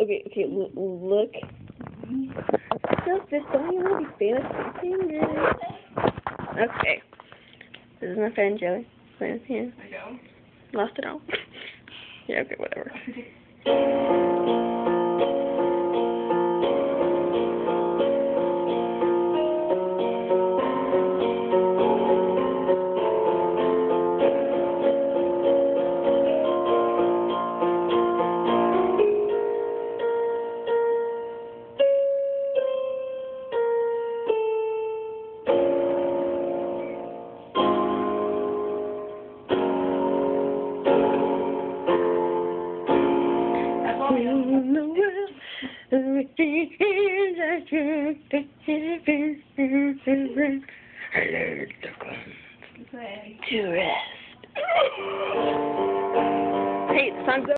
Okay, okay, l- look. Just this, don't you want to be famous for fingers? Okay. This is my friend Joey. Playing with him. I know. Lost it all. yeah, okay, whatever. In the world, everything is a joke. I learned to come to rest. Hey, the song's over.